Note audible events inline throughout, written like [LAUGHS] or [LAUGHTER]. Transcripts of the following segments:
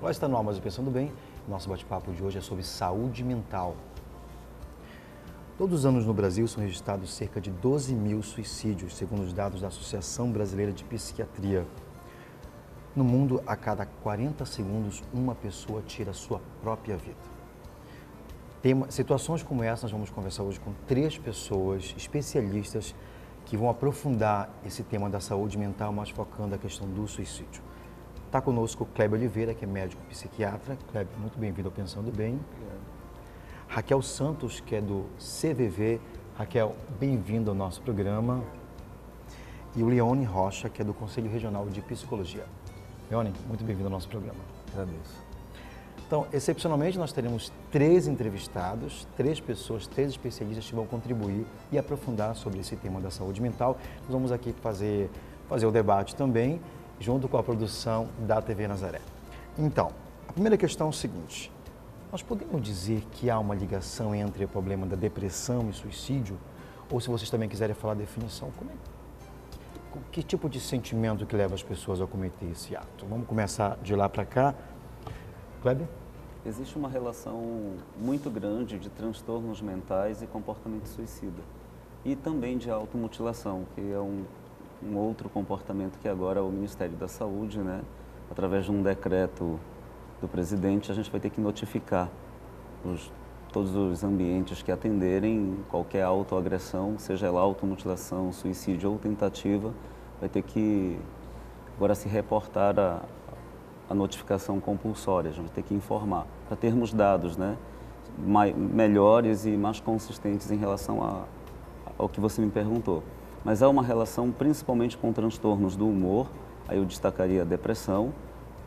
Olá, está no ar mais Pensando Bem. Nosso bate-papo de hoje é sobre saúde mental. Todos os anos no Brasil são registrados cerca de 12 mil suicídios, segundo os dados da Associação Brasileira de Psiquiatria. No mundo, a cada 40 segundos, uma pessoa tira sua própria vida. Tema, situações como essa, nós vamos conversar hoje com três pessoas especialistas que vão aprofundar esse tema da saúde mental, mas focando a questão do suicídio. Está conosco o Kleber Oliveira, que é médico psiquiatra. Kleber, muito bem-vindo ao Pensando Bem. Raquel Santos, que é do CVV. Raquel, bem-vindo ao nosso programa. E o Leone Rocha, que é do Conselho Regional de Psicologia. Leone, muito bem-vindo ao nosso programa. Agradeço. Então, excepcionalmente, nós teremos três entrevistados, três pessoas, três especialistas que vão contribuir e aprofundar sobre esse tema da saúde mental. Nós vamos aqui fazer, fazer o debate também junto com a produção da TV Nazaré. Então, a primeira questão é o seguinte: nós podemos dizer que há uma ligação entre o problema da depressão e suicídio? Ou se vocês também quiserem falar a definição, como é, que tipo de sentimento que leva as pessoas a cometer esse ato? Vamos começar de lá para cá. Kleber? Existe uma relação muito grande de transtornos mentais e comportamento suicida. E também de automutilação, que é um um outro comportamento que agora o Ministério da Saúde, né, através de um decreto do presidente, a gente vai ter que notificar os, todos os ambientes que atenderem qualquer autoagressão, seja ela automutilação, suicídio ou tentativa, vai ter que agora se reportar a, a notificação compulsória, a gente vai ter que informar, para termos dados né, mai, melhores e mais consistentes em relação a, ao que você me perguntou mas há uma relação principalmente com transtornos do humor, aí eu destacaria a depressão,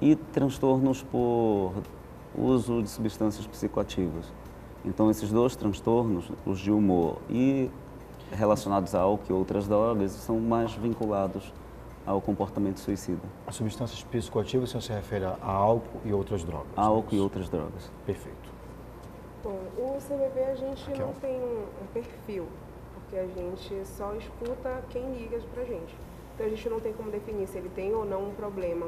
e transtornos por uso de substâncias psicoativas. Então, esses dois transtornos, os de humor e relacionados a álcool e outras drogas, são mais vinculados ao comportamento suicida. As substâncias psicoativas, você se refere a álcool e outras drogas? A álcool e outras drogas. Perfeito. Bom, o CBB a gente Raquel. não tem um perfil porque a gente só escuta quem liga pra gente. Então a gente não tem como definir se ele tem ou não um problema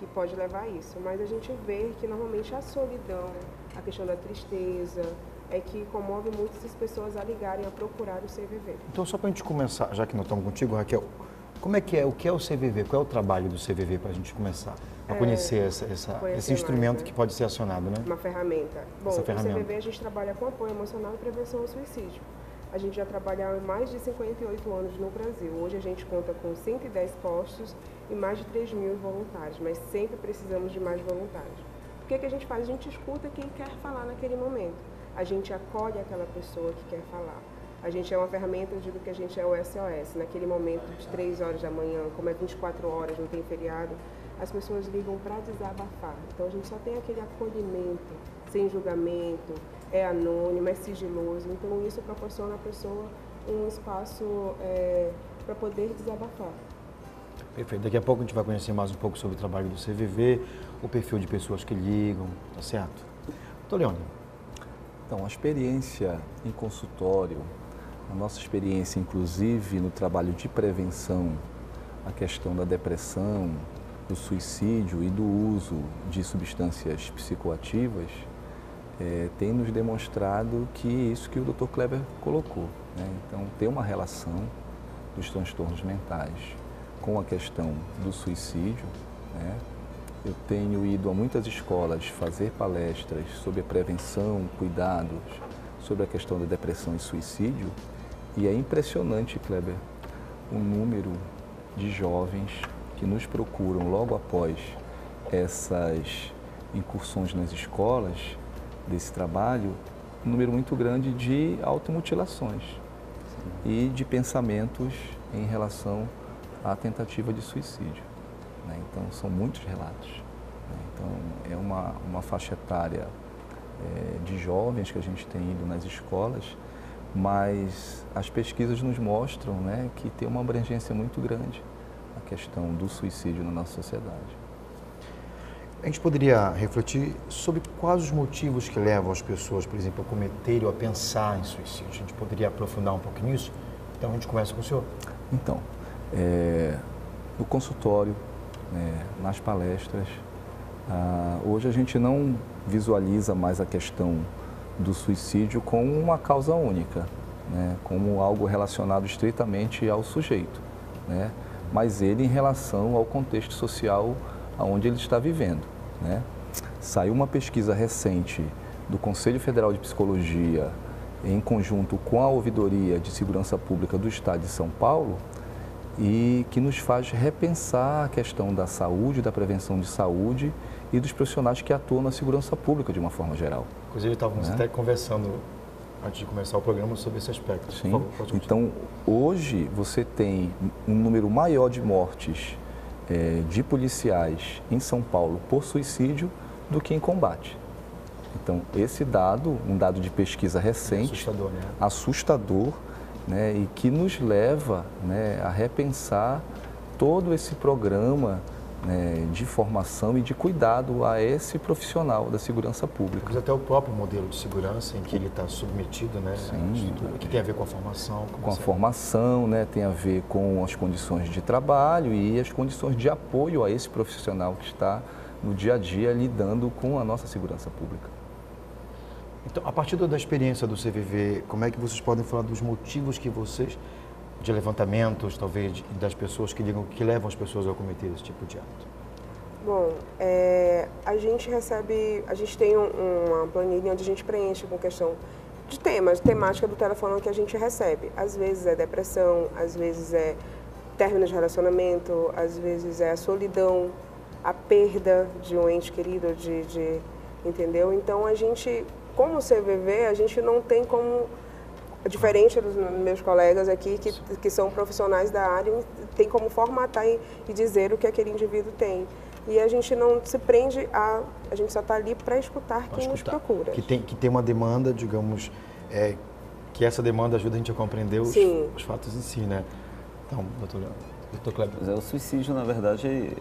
que pode levar a isso, mas a gente vê que normalmente a solidão, a questão da tristeza, é que comove muitas pessoas a ligarem, a procurar o CVV. Então, só para a gente começar, já que nós estamos contigo, Raquel, como é que é, o que é o CVV? Qual é o trabalho do CVV para a gente começar a é, conhecer, essa, essa conhecer esse instrumento mais, né? que pode ser acionado, né? Uma ferramenta. Bom, essa ferramenta. o CVV a gente trabalha com apoio emocional e prevenção ao suicídio. A gente já trabalha há mais de 58 anos no Brasil. Hoje a gente conta com 110 postos e mais de 3 mil voluntários, mas sempre precisamos de mais voluntários. O que, é que a gente faz? A gente escuta quem quer falar naquele momento. A gente acolhe aquela pessoa que quer falar. A gente é uma ferramenta, eu digo que a gente é o SOS. Naquele momento de 3 horas da manhã, como é 24 horas, não tem feriado, as pessoas ligam para desabafar. Então a gente só tem aquele acolhimento, sem julgamento, é anônimo, é sigiloso. Então isso proporciona à pessoa um espaço é, para poder desabafar. Perfeito. Daqui a pouco a gente vai conhecer mais um pouco sobre o trabalho do CVV, o perfil de pessoas que ligam, tá certo? Doutor Leone. Então, a experiência em consultório, a nossa experiência, inclusive, no trabalho de prevenção, a questão da depressão, do suicídio e do uso de substâncias psicoativas, é, tem nos demonstrado que isso que o Dr. Kleber colocou. Né? Então, tem uma relação dos transtornos mentais com a questão do suicídio. Né? Eu tenho ido a muitas escolas fazer palestras sobre a prevenção, cuidados, sobre a questão da depressão e suicídio, e é impressionante, Kleber, o número de jovens que nos procuram logo após essas incursões nas escolas desse trabalho um número muito grande de automutilações Sim. e de pensamentos em relação à tentativa de suicídio. Né? Então, são muitos relatos. Né? Então, é uma, uma faixa etária é, de jovens que a gente tem ido nas escolas, mas as pesquisas nos mostram né, que tem uma abrangência muito grande a questão do suicídio na nossa sociedade. A gente poderia refletir sobre quais os motivos que levam as pessoas, por exemplo, a cometerem ou a pensar em suicídio. A gente poderia aprofundar um pouco nisso? Então a gente começa com o senhor. Então, é, no consultório, né, nas palestras, Ah, hoje a gente não visualiza mais a questão do suicídio como uma causa única, né? como algo relacionado estritamente ao sujeito, né? mas ele em relação ao contexto social onde ele está vivendo. Né? Saiu uma pesquisa recente do Conselho Federal de Psicologia, em conjunto com a Ouvidoria de Segurança Pública do Estado de São Paulo, e que nos faz repensar a questão da saúde, da prevenção de saúde e dos profissionais que atuam na segurança pública de uma forma geral. Inclusive, estávamos né? até conversando antes de começar o programa sobre esse aspecto. Sim. Favor, então, hoje você tem um número maior de mortes é, de policiais em São Paulo por suicídio do que em combate. Então, esse dado, um dado de pesquisa recente, assustador, né? assustador né, e que nos leva né, a repensar todo esse programa né, de formação e de cuidado a esse profissional da segurança pública. Mas até o próprio modelo de segurança em que ele está submetido, né? Sim, que tem a ver com a formação. Com a formação, né, tem a ver com as condições de trabalho e as condições de apoio a esse profissional que está no dia a dia lidando com a nossa segurança pública. Então, a partir da experiência do CVV, como é que vocês podem falar dos motivos que vocês, de levantamentos, talvez, das pessoas que que levam as pessoas a cometer esse tipo de ato? Bom, é, a gente recebe, a gente tem um, uma planilha onde a gente preenche com questão de temas, temática do telefone que a gente recebe. Às vezes é depressão, às vezes é término de relacionamento, às vezes é a solidão, a perda de um ente querido, de, de entendeu? Então a gente como CVV, a gente não tem como, diferente dos meus colegas aqui, que, que são profissionais da área, tem como formatar e, e dizer o que aquele indivíduo tem. E a gente não se prende a. A gente só está ali para escutar quem escutar. nos procura. Que tem, que tem uma demanda, digamos, é, que essa demanda ajuda a gente a compreender os, os fatos em si, né? Então, doutor, doutor Kleber. É, o suicídio, na verdade,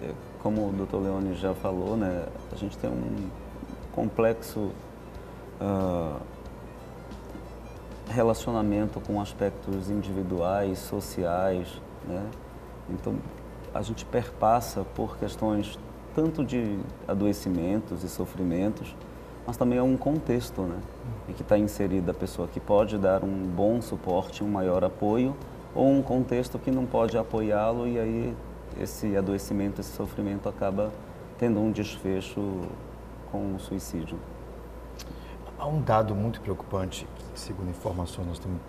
como o doutor Leone já falou, né? A gente tem um complexo uh, relacionamento com aspectos individuais, sociais, né? Então, a gente perpassa por questões tanto de adoecimentos e sofrimentos, mas também é um contexto, né? Em que está inserida a pessoa que pode dar um bom suporte, um maior apoio, ou um contexto que não pode apoiá-lo e aí esse adoecimento, esse sofrimento acaba tendo um desfecho com o suicídio. Há um dado muito preocupante, segundo informações nós temos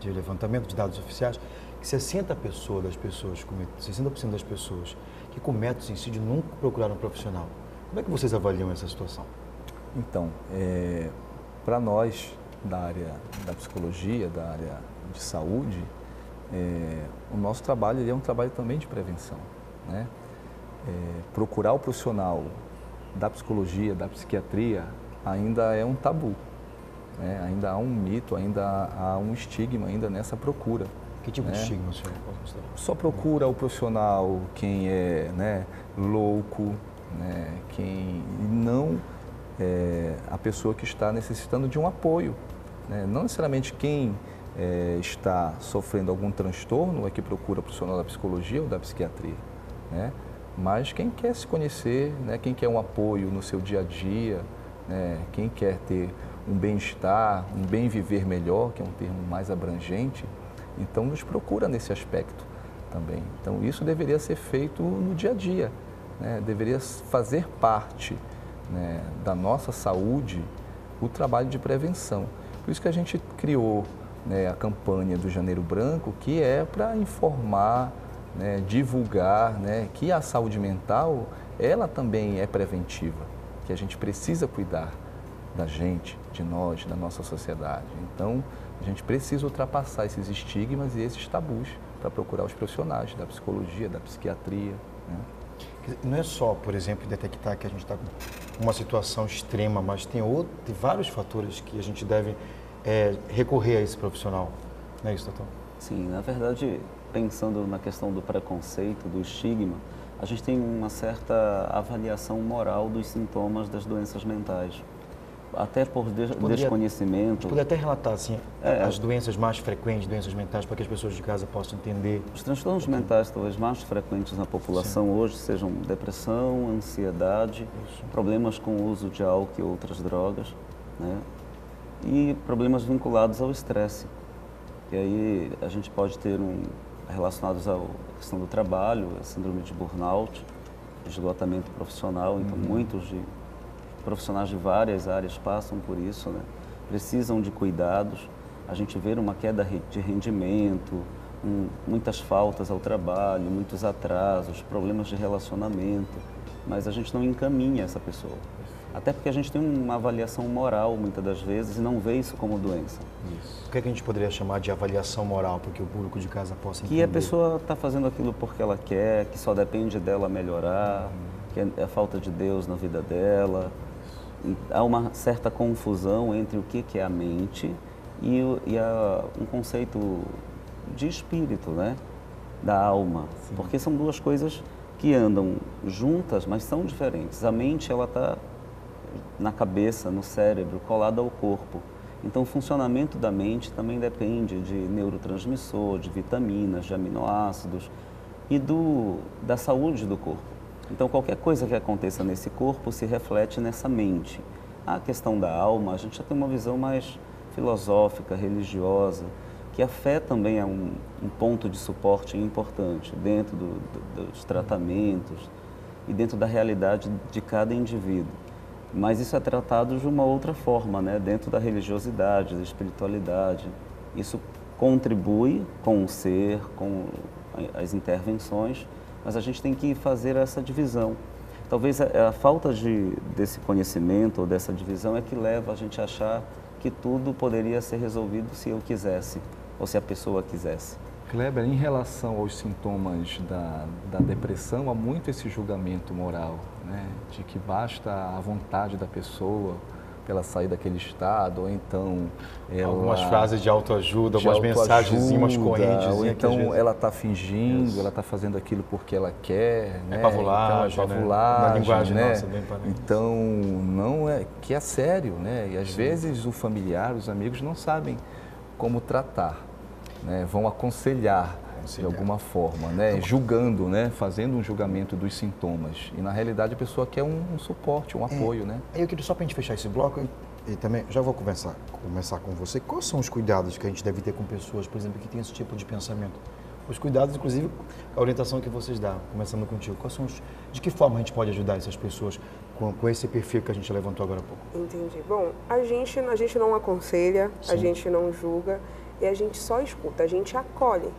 de, levantamento de dados oficiais, que 60% pessoas das pessoas, 60% das pessoas que cometem suicídio nunca procuraram um profissional. Como é que vocês avaliam essa situação? Então, é, para nós da área da psicologia, da área de saúde, é, o nosso trabalho é um trabalho também de prevenção. Né? É, procurar o profissional da psicologia, da psiquiatria, ainda é um tabu. Né? Ainda há um mito, ainda há um estigma ainda nessa procura. Que tipo né? de estigma, senhor? Só procura o profissional quem é né, louco, né, quem não é, a pessoa que está necessitando de um apoio. Né? Não necessariamente quem é, está sofrendo algum transtorno é que procura o profissional da psicologia ou da psiquiatria. Né? Mas quem quer se conhecer, né, quem quer um apoio no seu dia a dia, né? quem quer ter um bem-estar, um bem viver melhor, que é um termo mais abrangente, então nos procura nesse aspecto também. Então isso deveria ser feito no dia a dia, né? deveria fazer parte né, da nossa saúde o trabalho de prevenção. Por isso que a gente criou né, a campanha do Janeiro Branco, que é para informar, né, divulgar né, que a saúde mental ela também é preventiva que a gente precisa cuidar da gente, de nós, da nossa sociedade. Então, a gente precisa ultrapassar esses estigmas e esses tabus para procurar os profissionais da psicologia, da psiquiatria. Né? Não é só, por exemplo, detectar que a gente está com uma situação extrema, mas tem, outro, tem vários fatores que a gente deve é, recorrer a esse profissional. Não é isso, doutor? Sim, na verdade, pensando na questão do preconceito, do estigma, a gente tem uma certa avaliação moral dos sintomas das doenças mentais. até por des desconhecimento. Poderia até relatar assim, é, as doenças mais frequentes, doenças mentais, para que as pessoas de casa possam entender. Os transtornos mentais talvez mais frequentes na população Sim. hoje sejam depressão, ansiedade, Isso. problemas com o uso de álcool e outras drogas, né? e problemas vinculados ao estresse. E aí a gente pode ter um relacionados à questão do trabalho, a síndrome de burnout, esgotamento profissional, então uhum. muitos de profissionais de várias áreas passam por isso, né? precisam de cuidados. A gente vê uma queda de rendimento, um, muitas faltas ao trabalho, muitos atrasos, problemas de relacionamento, mas a gente não encaminha essa pessoa. Até porque a gente tem uma avaliação moral muitas das vezes e não vê isso como doença. Isso. O que, é que a gente poderia chamar de avaliação moral para que o público de casa possa entender? Que a pessoa está fazendo aquilo porque ela quer, que só depende dela melhorar, uhum. que é a falta de Deus na vida dela, há uma certa confusão entre o que, que é a mente e, e a, um conceito de espírito, né? da alma. Sim. Porque são duas coisas que andam juntas, mas são diferentes. A mente ela está na cabeça, no cérebro, colada ao corpo. Então, o funcionamento da mente também depende de neurotransmissor, de vitaminas, de aminoácidos e do, da saúde do corpo. Então, qualquer coisa que aconteça nesse corpo se reflete nessa mente. A questão da alma, a gente já tem uma visão mais filosófica, religiosa, que a fé também é um, um ponto de suporte importante dentro do, do, dos tratamentos e dentro da realidade de cada indivíduo. Mas isso é tratado de uma outra forma, né? dentro da religiosidade, da espiritualidade. Isso contribui com o ser, com as intervenções, mas a gente tem que fazer essa divisão. Talvez a, a falta de, desse conhecimento ou dessa divisão é que leva a gente a achar que tudo poderia ser resolvido se eu quisesse ou se a pessoa quisesse. Kleber, em relação aos sintomas da, da depressão, há muito esse julgamento moral, né? de que basta a vontade da pessoa, ela sair daquele estado, ou então ela, algumas frases de autoajuda, de algumas mensagens, umas correntes, ou então vezes... ela está fingindo, Isso. ela está fazendo aquilo porque ela quer, é né? pavulagem, então, é pavulagem, né? Na linguagem né? nossa, bem Então não é que é sério, né? E às Sim. vezes o familiar, os amigos não sabem como tratar, né? Vão aconselhar de alguma forma, né? Então, julgando, né? fazendo um julgamento dos sintomas. E na realidade a pessoa quer um, um suporte, um é, apoio. Né? Eu queria só para a gente fechar esse bloco, e também já vou conversar, começar com você. Quais são os cuidados que a gente deve ter com pessoas, por exemplo, que têm esse tipo de pensamento? Os cuidados, inclusive, a orientação que vocês dão, começando contigo. Quais são os, de que forma a gente pode ajudar essas pessoas com, com esse perfil que a gente levantou agora há pouco? Entendi. Bom, a gente, a gente não aconselha, Sim. a gente não julga e a gente só escuta, a gente acolhe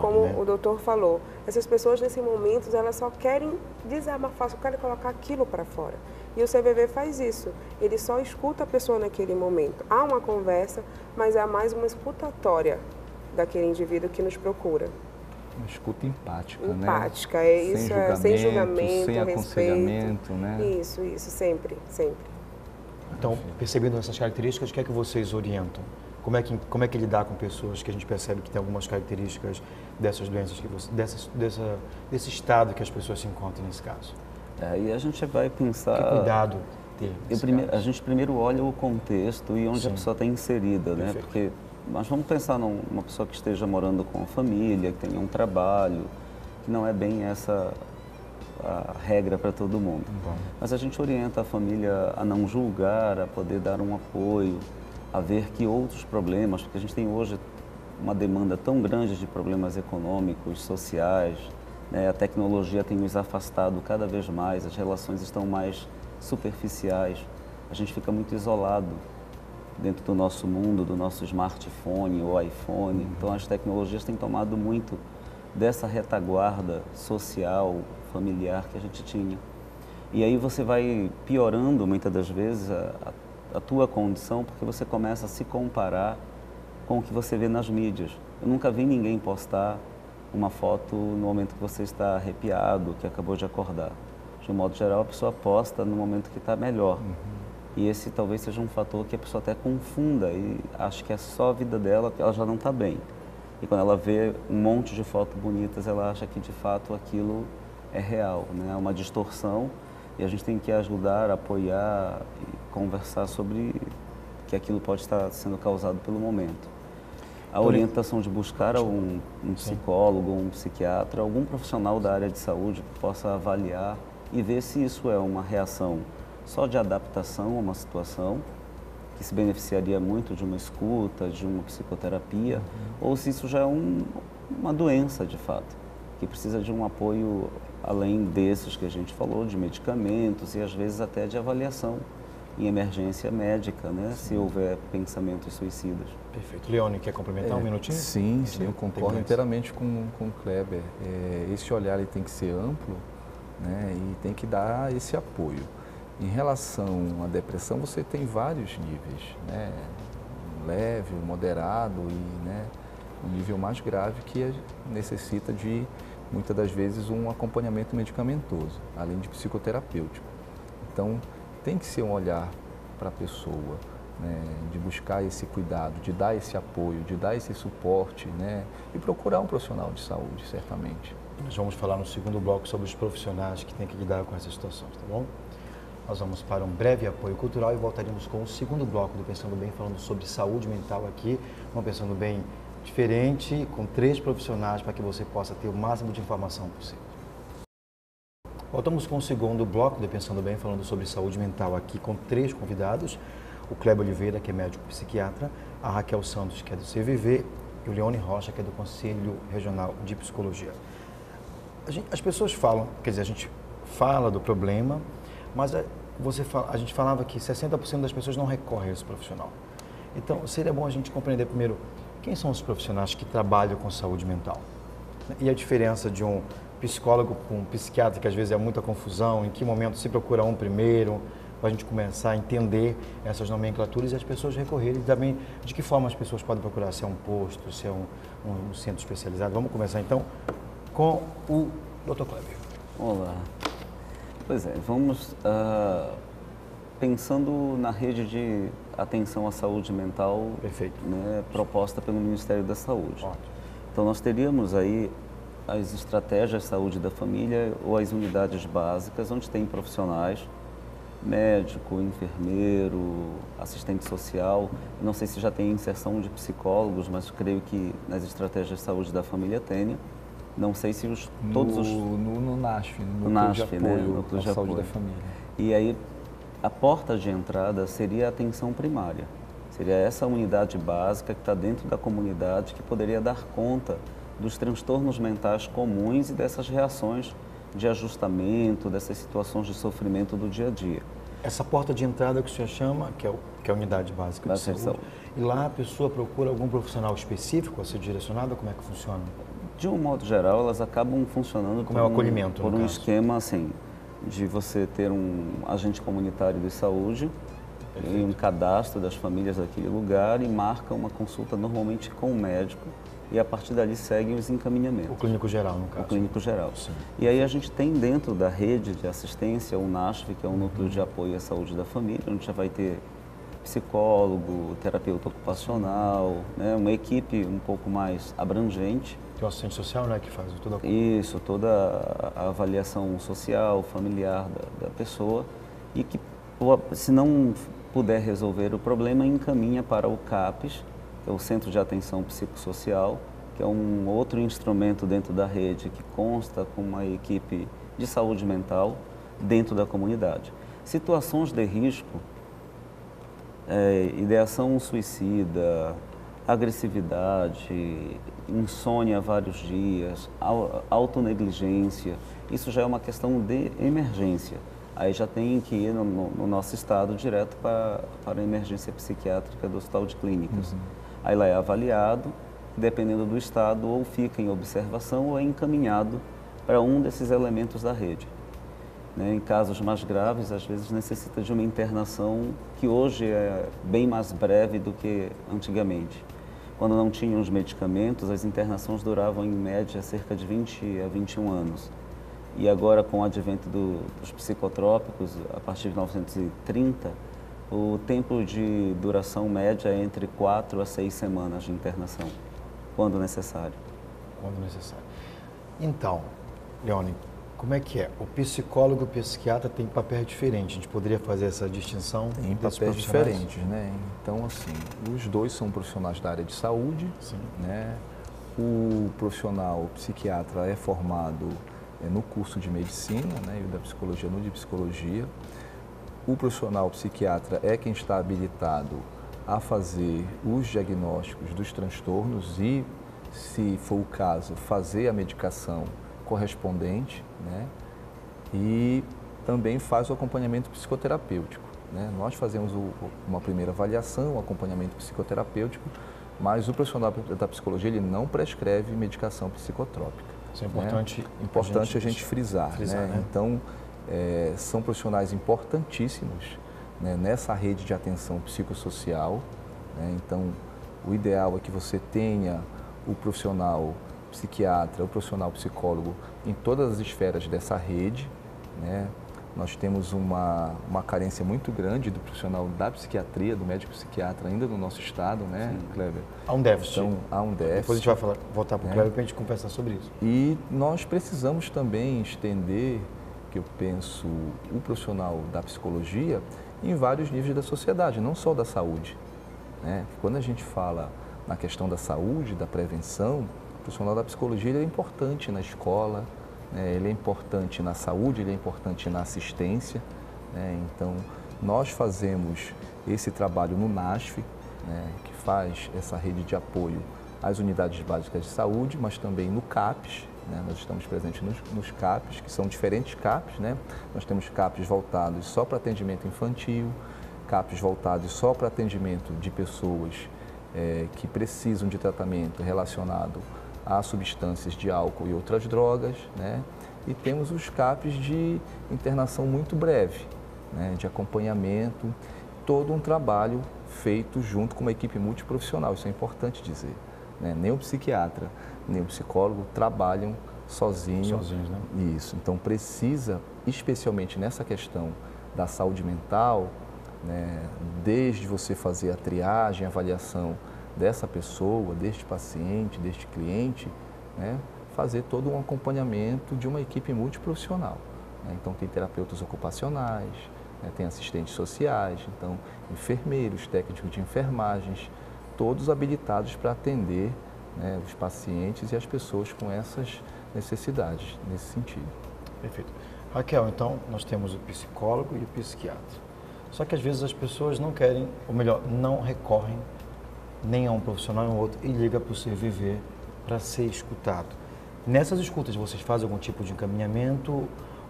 como né? o doutor falou, essas pessoas nesse momento elas só querem desabafar, só querem colocar aquilo para fora. E o CVV faz isso. Ele só escuta a pessoa naquele momento. Há uma conversa, mas é mais uma escutatória daquele indivíduo que nos procura. Uma escuta empática, empática né? Empática, é isso, sem julgamento, é, sem, julgamento, sem aconselhamento, né? Isso, isso, sempre, sempre. Então, percebendo essas características, o que é que vocês orientam? Como é que, como é que lidar com pessoas que a gente percebe que tem algumas características dessas doenças, que você, dessa, dessa, desse estado que as pessoas se encontram nesse caso? É, e a gente vai pensar... Que cuidado ter primeiro, A gente primeiro olha o contexto e onde Sim. a pessoa está inserida, né? Porque nós vamos pensar numa pessoa que esteja morando com a família, que tenha um trabalho, que não é bem essa a regra para todo mundo. Bom. Mas a gente orienta a família a não julgar, a poder dar um apoio, a ver que outros problemas, porque a gente tem hoje uma demanda tão grande de problemas econômicos, sociais, né? a tecnologia tem nos afastado cada vez mais, as relações estão mais superficiais, a gente fica muito isolado dentro do nosso mundo, do nosso smartphone ou iPhone. Então as tecnologias têm tomado muito dessa retaguarda social, familiar que a gente tinha. E aí você vai piorando muitas das vezes a, a a tua condição porque você começa a se comparar com o que você vê nas mídias. Eu nunca vi ninguém postar uma foto no momento que você está arrepiado, que acabou de acordar. De um modo geral, a pessoa posta no momento que está melhor. Uhum. E esse talvez seja um fator que a pessoa até confunda e acha que é só a vida dela, que ela já não está bem. E quando ela vê um monte de fotos bonitas, ela acha que de fato aquilo é real, né? é uma distorção. E a gente tem que ajudar, apoiar conversar sobre que aquilo pode estar sendo causado pelo momento. A orientação de buscar um, um psicólogo, um psiquiatra, algum profissional da área de saúde que possa avaliar e ver se isso é uma reação só de adaptação a uma situação, que se beneficiaria muito de uma escuta, de uma psicoterapia, uhum. ou se isso já é um, uma doença de fato, que precisa de um apoio além desses que a gente falou, de medicamentos e às vezes até de avaliação em emergência médica, né, se houver pensamentos suicidas. Perfeito. Leone, quer complementar é, um minutinho? Sim, sim, eu concordo inteiramente com, com o Kleber. É, esse olhar ele tem que ser amplo né, e tem que dar esse apoio. Em relação à depressão, você tem vários níveis, né, leve, moderado e né, um nível mais grave que necessita de, muitas das vezes, um acompanhamento medicamentoso, além de psicoterapêutico. Então, tem que ser um olhar para a pessoa, né, de buscar esse cuidado, de dar esse apoio, de dar esse suporte né, e procurar um profissional de saúde, certamente. Nós vamos falar no segundo bloco sobre os profissionais que têm que lidar com essas situações, tá bom? Nós vamos para um breve apoio cultural e voltaremos com o segundo bloco do Pensando Bem, falando sobre saúde mental aqui, uma Pensando Bem diferente, com três profissionais para que você possa ter o máximo de informação possível. Voltamos com o segundo bloco do Pensando Bem, falando sobre saúde mental aqui com três convidados. O Kleber Oliveira, que é médico psiquiatra, a Raquel Santos, que é do CVV, e o Leone Rocha, que é do Conselho Regional de Psicologia. Gente, as pessoas falam, quer dizer, a gente fala do problema, mas a, você fala, a gente falava que 60% das pessoas não recorrem a esse profissional. Então, seria bom a gente compreender primeiro quem são os profissionais que trabalham com saúde mental e a diferença de um psicólogo com psiquiatra, que às vezes é muita confusão, em que momento se procura um primeiro, para a gente começar a entender essas nomenclaturas e as pessoas recorrerem também de que forma as pessoas podem procurar, se é um posto, se é um, um centro especializado. Vamos começar então com o Dr. Kleber. Olá. Pois é, vamos uh, pensando na rede de atenção à saúde mental Perfeito. Né, proposta pelo Ministério da Saúde. Ótimo. Então nós teríamos aí as estratégias de saúde da família ou as unidades básicas, onde tem profissionais, médico, enfermeiro, assistente social. Não sei se já tem inserção de psicólogos, mas creio que nas estratégias de saúde da família tenha. Não sei se os, todos os... No, no NASF, no NASF, de né? apoio né? Núcleo de saúde apoio. da família. E aí, a porta de entrada seria a atenção primária. Seria essa unidade básica que está dentro da comunidade que poderia dar conta dos transtornos mentais comuns e dessas reações de ajustamento, dessas situações de sofrimento do dia a dia. Essa porta de entrada que o senhor chama, que é, o, que é a unidade básica de saúde, saúde, e lá a pessoa procura algum profissional específico a ser direcionado, como é que funciona? De um modo geral, elas acabam funcionando como é o acolhimento, um, por um caso. esquema assim, de você ter um agente comunitário de saúde, Perfeito. e um cadastro das famílias daquele lugar e marca uma consulta normalmente com o médico e a partir dali seguem os encaminhamentos. O clínico geral, no caso. O clínico geral. Sim. E aí a gente tem dentro da rede de assistência o NASF, que é o Núcleo de Apoio à Saúde da Família, onde já vai ter psicólogo, terapeuta ocupacional, né, uma equipe um pouco mais abrangente. Tem o assistente social, né, que faz toda a... Isso, toda a avaliação social, familiar da, da pessoa e que, se não puder resolver o problema, encaminha para o CAPES, que é o Centro de Atenção Psicossocial, que é um outro instrumento dentro da rede que consta com uma equipe de saúde mental dentro da comunidade. Situações de risco, é, ideação suicida, agressividade, insônia vários dias, autonegligência, isso já é uma questão de emergência. Aí já tem que ir no, no nosso estado direto para, para a emergência psiquiátrica do Hospital de Clínicas. Uhum. Aí lá é avaliado, dependendo do estado, ou fica em observação ou é encaminhado para um desses elementos da rede. Né? Em casos mais graves, às vezes necessita de uma internação que hoje é bem mais breve do que antigamente. Quando não tinham os medicamentos, as internações duravam em média cerca de 20 a 21 anos. E agora, com o advento do, dos psicotrópicos, a partir de 1930, o tempo de duração média é entre quatro a seis semanas de internação, quando necessário. Quando necessário. Então, Leone, Como é que é? O psicólogo e o psiquiatra têm papéis diferentes. A gente poderia fazer essa distinção? Tem papéis diferentes, né? Então, assim, os dois são profissionais da área de saúde, Sim. né? O profissional psiquiatra é formado é, no curso de medicina, né? E o da psicologia no de psicologia. O profissional psiquiatra é quem está habilitado a fazer os diagnósticos dos transtornos e, se for o caso, fazer a medicação correspondente, né? E também faz o acompanhamento psicoterapêutico. Né? Nós fazemos o, uma primeira avaliação, o acompanhamento psicoterapêutico, mas o profissional da psicologia ele não prescreve medicação psicotrópica. Isso é importante. Né? Importante a gente, a gente frisar. frisar né? Né? Então, é, são profissionais importantíssimos né? nessa rede de atenção psicossocial. Né? Então, o ideal é que você tenha o profissional psiquiatra, o profissional psicólogo em todas as esferas dessa rede. Né? Nós temos uma, uma carência muito grande do profissional da psiquiatria, do médico psiquiatra ainda no nosso estado, né, Sim. Kleber? Há um déficit. Então, há um déficit. Depois a gente vai falar, voltar para o né? Kleber para a gente conversar sobre isso. E nós precisamos também estender, que eu penso, o profissional da psicologia em vários níveis da sociedade, não só da saúde. Né? Quando a gente fala na questão da saúde, da prevenção, o profissional da psicologia é importante na escola, né? ele é importante na saúde, ele é importante na assistência. Né? Então, nós fazemos esse trabalho no NASF, né? que faz essa rede de apoio às unidades básicas de saúde, mas também no CAPES. Né? Nós estamos presentes nos, nos CAPES, que são diferentes CAPES. Né? Nós temos CAPES voltados só para atendimento infantil, CAPES voltados só para atendimento de pessoas é, que precisam de tratamento relacionado a substâncias de álcool e outras drogas, né? E temos os CAPs de internação muito breve, né? de acompanhamento, todo um trabalho feito junto com uma equipe multiprofissional, isso é importante dizer. Né? Nem o psiquiatra, nem o psicólogo trabalham sozinho. Sozinhos, né? Isso. Então precisa, especialmente nessa questão da saúde mental, né? desde você fazer a triagem, a avaliação dessa pessoa, deste paciente, deste cliente, né, fazer todo um acompanhamento de uma equipe multiprofissional. Né? Então, tem terapeutas ocupacionais, né, tem assistentes sociais, então, enfermeiros, técnicos de enfermagens, todos habilitados para atender né, os pacientes e as pessoas com essas necessidades, nesse sentido. Perfeito. Raquel, então, nós temos o psicólogo e o psiquiatra. Só que às vezes as pessoas não querem, ou melhor, não recorrem nem a um profissional nem a outro, e liga para o CVV para ser escutado. Nessas escutas, vocês fazem algum tipo de encaminhamento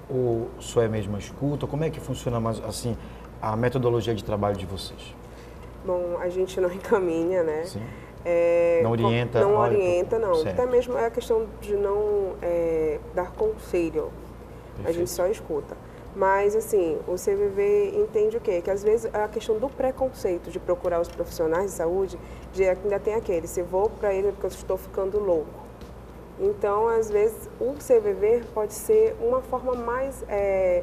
ou só é mesmo a escuta? Como é que funciona mais assim a metodologia de trabalho de vocês? Bom, a gente não [LAUGHS] encaminha, né? Sim. É, não orienta? Não orienta, não. Certo. Até mesmo é a questão de não é, dar conselho. Perfeito. A gente só escuta. Mas, assim, o CVV entende o quê? Que às vezes a questão do preconceito de procurar os profissionais de saúde, de, ainda tem aquele, se vou para ele porque eu estou ficando louco. Então, às vezes, o CVV pode ser uma forma mais é,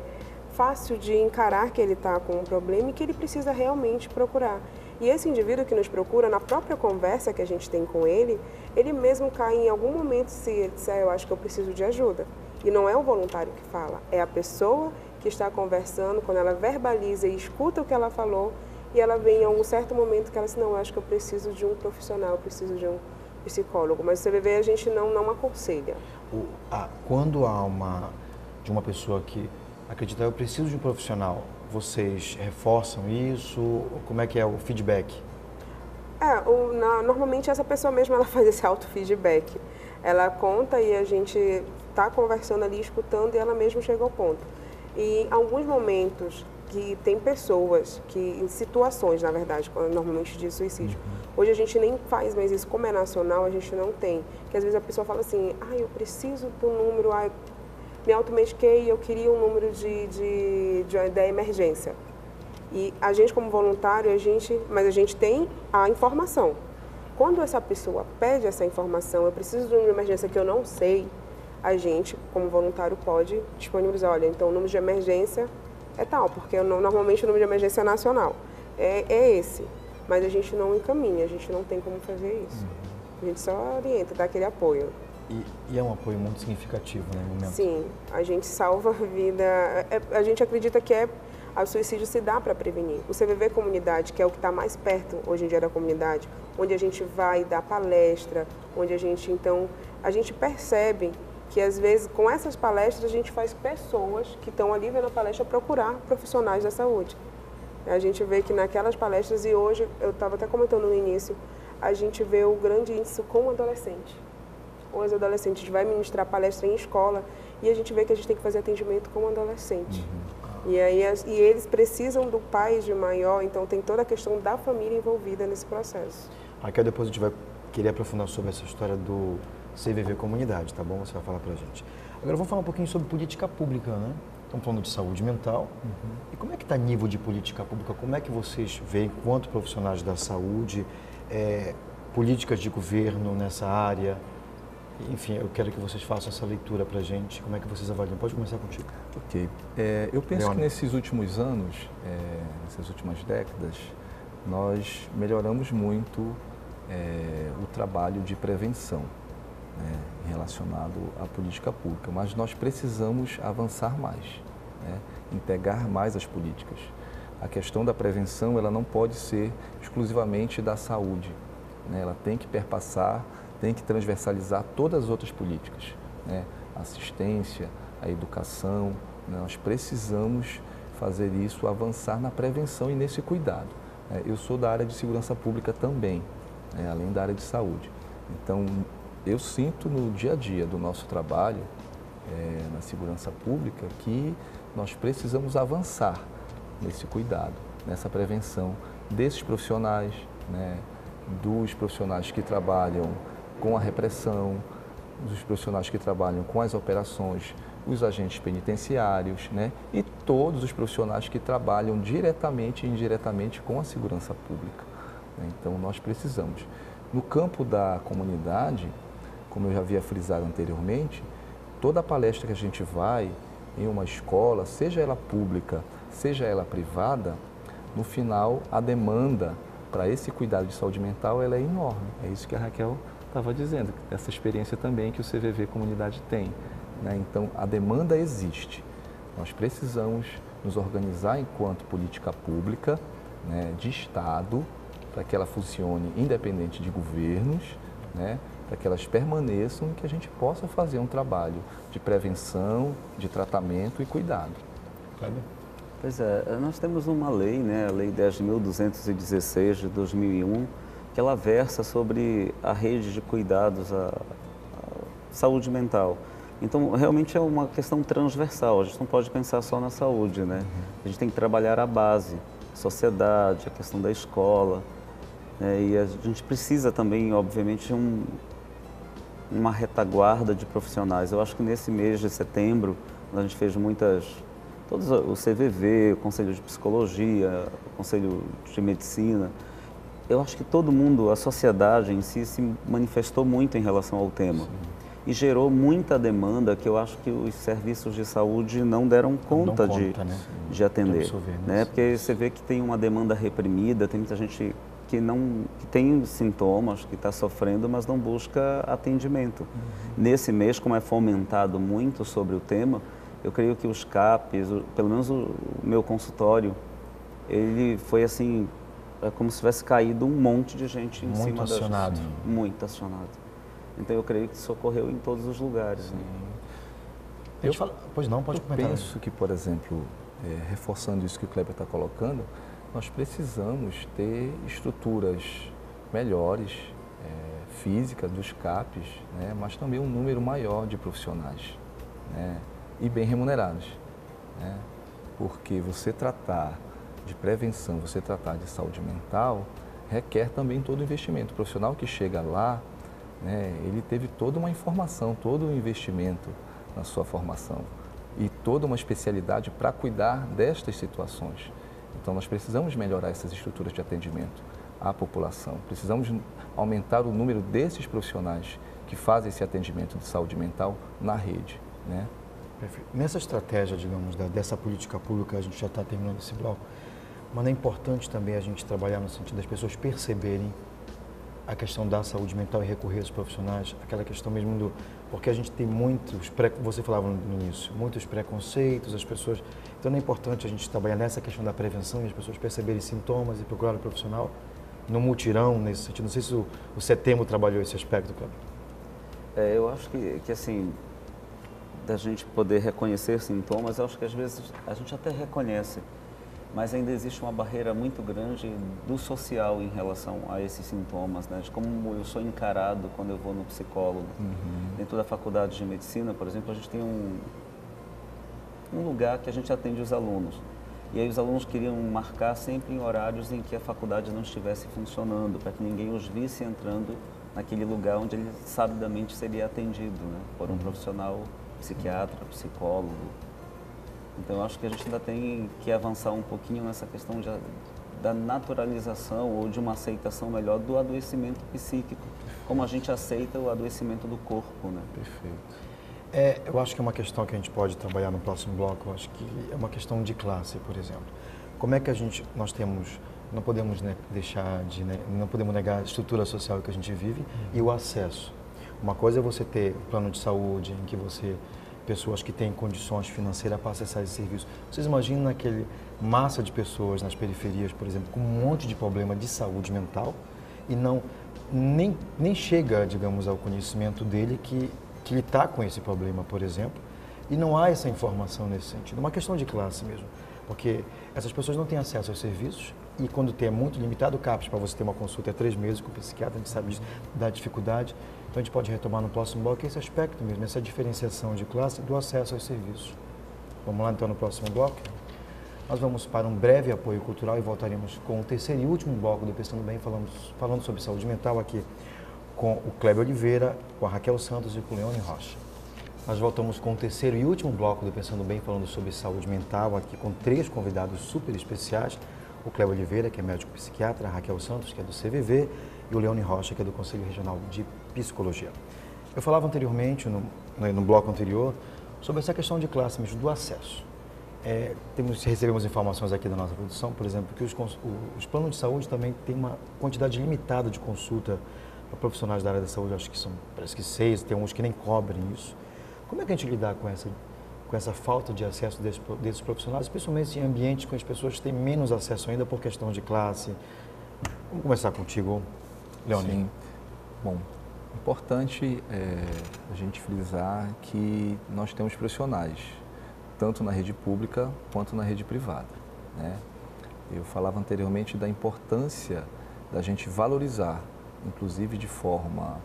fácil de encarar que ele está com um problema e que ele precisa realmente procurar. E esse indivíduo que nos procura, na própria conversa que a gente tem com ele, ele mesmo cai em algum momento se ele disser, eu acho que eu preciso de ajuda. E não é o voluntário que fala, é a pessoa que está conversando, quando ela verbaliza e escuta o que ela falou, e ela vem em algum certo momento que ela diz, não, eu acho que eu preciso de um profissional, eu preciso de um psicólogo. Mas o CVV a gente não, não aconselha. O, a, quando há uma, de uma pessoa que acredita, eu preciso de um profissional, vocês reforçam isso? Como é que é o feedback? É, o, na, normalmente essa pessoa mesma ela [LAUGHS] faz esse auto-feedback. Ela conta e a gente está conversando ali, escutando, e ela mesma chega ao ponto. E em alguns momentos que tem pessoas que, em situações, na verdade, normalmente de suicídio, uhum. hoje a gente nem faz mais isso, como é nacional, a gente não tem. Que às vezes a pessoa fala assim, ah, eu preciso do número, ah, me automediquei, eu queria um número de, de, de, da emergência. E a gente, como voluntário, a gente, mas a gente tem a informação. Quando essa pessoa pede essa informação, eu preciso de uma emergência que eu não sei, a gente, como voluntário, pode disponibilizar, olha, então o número de emergência é tal, porque normalmente o número de emergência é nacional. É, é esse. Mas a gente não encaminha, a gente não tem como fazer isso. A gente só orienta, dá aquele apoio. E, e, é um apoio muito significativo, né, no momento? Sim, a gente salva a vida. É, a gente acredita que é o suicídio se dá para prevenir. O CVV Comunidade, que é o que está mais perto hoje em dia da comunidade, onde a gente vai dar palestra, onde a gente então a gente percebe que às vezes com essas palestras a gente faz pessoas que estão ali vendo a palestra procurar profissionais da saúde. A gente vê que naquelas palestras e hoje eu estava até comentando no início, a gente vê o grande índice com adolescente. Os adolescentes vai ministrar palestra em escola e a gente vê que a gente tem que fazer atendimento com adolescente. Uhum. E, aí, e eles precisam do pai de maior, então tem toda a questão da família envolvida nesse processo. Aqui depois a gente vai querer aprofundar sobre essa história do CVV Comunidade, tá bom? Você vai falar pra gente. Agora vamos falar um pouquinho sobre política pública, né? Estamos falando de saúde mental. Uhum. E como é que está nível de política pública? Como é que vocês veem, enquanto profissionais da saúde, é, políticas de governo nessa área? Enfim, eu quero que vocês façam essa leitura para a gente. Como é que vocês avaliam? Pode começar contigo. Ok. É, eu penso Leone. que nesses últimos anos, é, nessas últimas décadas, nós melhoramos muito é, o trabalho de prevenção né, relacionado à política pública, mas nós precisamos avançar mais, né, integrar mais as políticas. A questão da prevenção ela não pode ser exclusivamente da saúde, né, ela tem que perpassar tem que transversalizar todas as outras políticas, né? assistência, a educação. Né? Nós precisamos fazer isso, avançar na prevenção e nesse cuidado. Né? Eu sou da área de segurança pública também, né? além da área de saúde. Então, eu sinto no dia a dia do nosso trabalho é, na segurança pública que nós precisamos avançar nesse cuidado, nessa prevenção desses profissionais, né, dos profissionais que trabalham com a repressão, dos profissionais que trabalham com as operações, os agentes penitenciários, né? E todos os profissionais que trabalham diretamente e indiretamente com a segurança pública. Né? Então, nós precisamos. No campo da comunidade, como eu já havia frisado anteriormente, toda palestra que a gente vai em uma escola, seja ela pública, seja ela privada, no final a demanda para esse cuidado de saúde mental ela é enorme. É isso que a Raquel estava dizendo, essa experiência também que o CVV Comunidade tem. Né? Então, a demanda existe. Nós precisamos nos organizar enquanto política pública né, de Estado para que ela funcione independente de governos, né, para que elas permaneçam e que a gente possa fazer um trabalho de prevenção, de tratamento e cuidado. Kleber? Pois é, nós temos uma lei, né, a Lei 10.216 de 2001, que ela versa sobre a rede de cuidados à saúde mental. Então, realmente é uma questão transversal, a gente não pode pensar só na saúde, né? A gente tem que trabalhar a base, a sociedade, a questão da escola, né? e a gente precisa também, obviamente, um, uma retaguarda de profissionais. Eu acho que nesse mês de setembro, a gente fez muitas, todos o CVV, o Conselho de Psicologia, o Conselho de Medicina, eu acho que todo mundo, a sociedade em si, se manifestou muito em relação ao tema. Sim. E gerou muita demanda que eu acho que os serviços de saúde não deram conta, não de, conta, né? de atender. De né? Porque você vê que tem uma demanda reprimida, tem muita gente que não que tem sintomas, que está sofrendo, mas não busca atendimento. Uhum. Nesse mês, como é fomentado muito sobre o tema, eu creio que os CAPs, pelo menos o meu consultório, ele foi assim é como se tivesse caído um monte de gente em muito cima acionado. da gente. Muito acionado. Então eu creio que isso ocorreu em todos os lugares. Né? Eu, falo, pois não, pode eu comentar. penso que, por exemplo, é, reforçando isso que o Kleber está colocando, nós precisamos ter estruturas melhores, é, físicas dos CAPs, né, mas também um número maior de profissionais né, e bem remunerados. Né, porque você tratar de prevenção, você tratar de saúde mental, requer também todo o investimento. O profissional que chega lá, né, ele teve toda uma informação, todo o um investimento na sua formação e toda uma especialidade para cuidar destas situações. Então, nós precisamos melhorar essas estruturas de atendimento à população. Precisamos aumentar o número desses profissionais que fazem esse atendimento de saúde mental na rede. Né? Perfeito. Nessa estratégia, digamos, dessa política pública, a gente já está terminando esse bloco, mas é importante também a gente trabalhar no sentido das pessoas perceberem a questão da saúde mental e recorrer aos profissionais, aquela questão mesmo do. Porque a gente tem muitos, pré, você falava no início, muitos preconceitos, as pessoas. Então é importante a gente trabalhar nessa questão da prevenção e as pessoas perceberem sintomas e procurar o profissional no mutirão nesse sentido. Não sei se o, o setembro trabalhou esse aspecto, Cláudio. É, eu acho que, que assim, da gente poder reconhecer sintomas, eu acho que às vezes a gente até reconhece, mas ainda existe uma barreira muito grande do social em relação a esses sintomas, né? de como eu sou encarado quando eu vou no psicólogo. Uhum. Dentro da faculdade de medicina, por exemplo, a gente tem um, um lugar que a gente atende os alunos. E aí os alunos queriam marcar sempre em horários em que a faculdade não estivesse funcionando, para que ninguém os visse entrando naquele lugar onde ele sabidamente seria atendido né? por um uhum. profissional psiquiatra, psicólogo, então, acho que a gente ainda tem que avançar um pouquinho nessa questão de, da naturalização ou de uma aceitação melhor do adoecimento psíquico, como a gente aceita o adoecimento do corpo, né? Perfeito. É, eu acho que é uma questão que a gente pode trabalhar no próximo bloco. Eu acho que é uma questão de classe, por exemplo. Como é que a gente, nós temos, não podemos né, deixar de, né, não podemos negar a estrutura social que a gente vive e o acesso. Uma coisa é você ter um plano de saúde em que você pessoas que têm condições financeiras para acessar esse serviço. Vocês imaginam aquele massa de pessoas nas periferias, por exemplo, com um monte de problema de saúde mental e não nem, nem chega, digamos, ao conhecimento dele que, que ele está com esse problema, por exemplo, e não há essa informação nesse sentido. É uma questão de classe mesmo, porque essas pessoas não têm acesso aos serviços e quando tem é muito limitado o CAPS para você ter uma consulta é três meses com o psiquiatra, a gente sabe disso, da dificuldade. Então a gente pode retomar no próximo bloco esse aspecto mesmo, essa diferenciação de classe do acesso aos serviços. Vamos lá então no próximo bloco? Nós vamos para um breve apoio cultural e voltaremos com o terceiro e último bloco do Pensando Bem, falando, falando sobre saúde mental aqui com o Kleber Oliveira, com a Raquel Santos e com o Leone Rocha. Nós voltamos com o terceiro e último bloco do Pensando Bem, falando sobre saúde mental, aqui com três convidados super especiais. O Kleber Oliveira, que é médico psiquiatra, a Raquel Santos, que é do CVV, e o Leone Rocha, que é do Conselho Regional de Psicologia. Eu falava anteriormente, no, no bloco anterior, sobre essa questão de classe mesmo, do acesso. É, temos, recebemos informações aqui da nossa produção, por exemplo, que os, os planos de saúde também têm uma quantidade limitada de consulta para profissionais da área da saúde, acho que são, parece que seis, tem uns que nem cobrem isso. Como é que a gente lidar com essa, com essa falta de acesso desses, desses profissionais, especialmente em ambientes com as pessoas têm menos acesso ainda por questão de classe? Vamos começar contigo, Leoninho. Sim. Bom, importante é, a gente frisar que nós temos profissionais, tanto na rede pública quanto na rede privada. Né? Eu falava anteriormente da importância da gente valorizar, inclusive de forma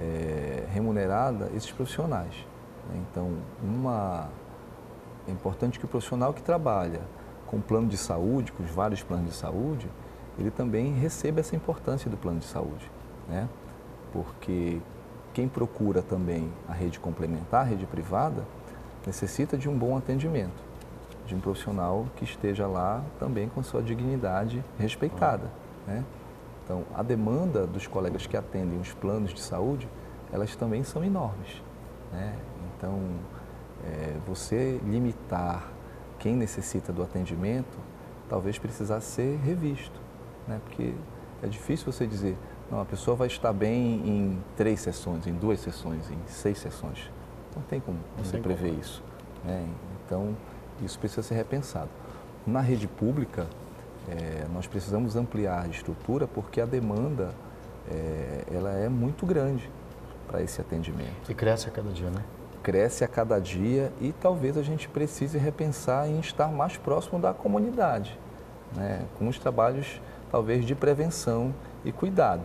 é, remunerada, esses profissionais. Né? Então, uma, é importante que o profissional que trabalha com plano de saúde, com os vários planos de saúde, ele também receba essa importância do plano de saúde. Né? Porque quem procura também a rede complementar, a rede privada, necessita de um bom atendimento, de um profissional que esteja lá também com sua dignidade respeitada. Né? Então, a demanda dos colegas que atendem os planos de saúde, elas também são enormes. Né? Então, é, você limitar quem necessita do atendimento, talvez precisasse ser revisto né? porque é difícil você dizer, não, a pessoa vai estar bem em três sessões, em duas sessões, em seis sessões. Não tem como você prever como. isso. Né? Então, isso precisa ser repensado. Na rede pública, é, nós precisamos ampliar a estrutura porque a demanda é, ela é muito grande para esse atendimento. E cresce a cada dia, né? Cresce a cada dia e talvez a gente precise repensar em estar mais próximo da comunidade, né? com os trabalhos talvez de prevenção e cuidado.